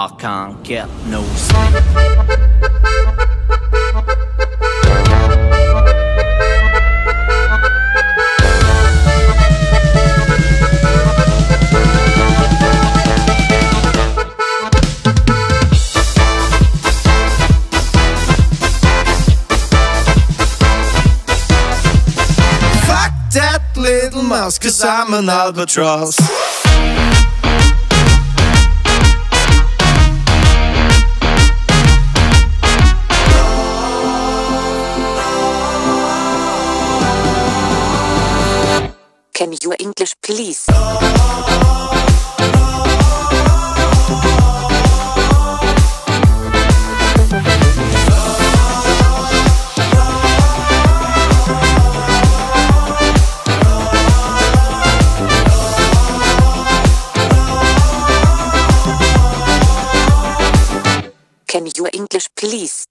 I can't get no sleep. Little mouse, cause I'm an albatross. Can you English please? Can you English please?